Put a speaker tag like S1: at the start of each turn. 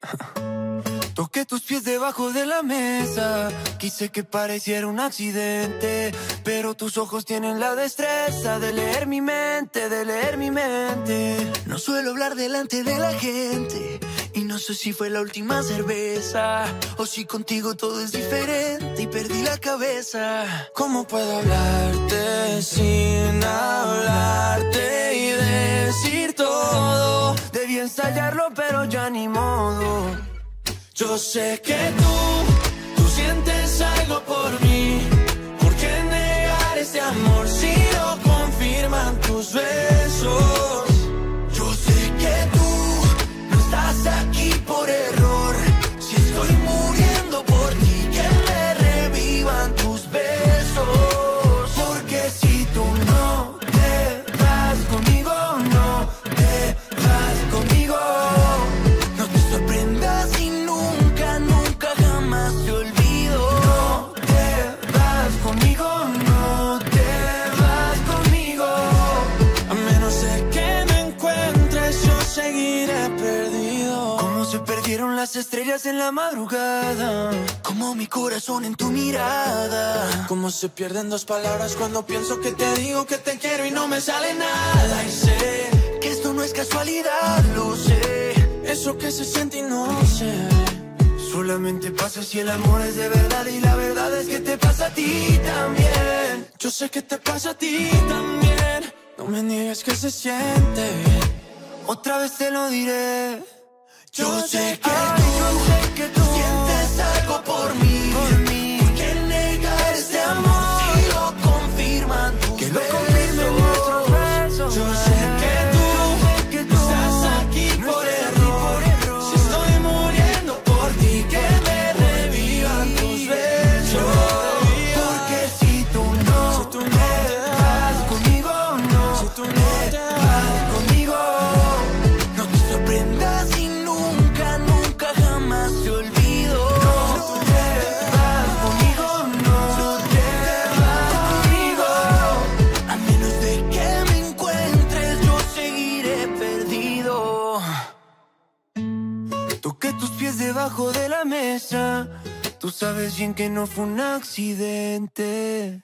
S1: Toqué tus pies debajo de la mesa. Quise que pareciera un accidente. Pero tus ojos tienen la destreza de leer mi mente, de leer mi mente. No suelo hablar delante de la gente. Y no sé si fue la última cerveza. O si contigo todo es diferente y perdí la cabeza. ¿Cómo puedo hablarte sin hablarte ya ni modo. Yo sé que tú, tú sientes algo por mí. ¿Por qué negar este amor si lo confirman tus besos? Se perdieron las estrellas en la madrugada. Como mi corazón en tu mirada. Como se pierden dos palabras cuando pienso que te digo que te quiero y no me sale nada. Y sé que esto no es casualidad, lo sé. Eso que se siente y no sé. Solamente pasa si el amor es de verdad y la verdad es que te pasa a ti también. Yo sé que te pasa a ti también. No me niegues que se siente. Otra vez te lo diré. Yo sé que tú, yo sé que tú sientes algo. Por mí. Tus pies debajo de la mesa. Tú sabes bien que no fue un accidente.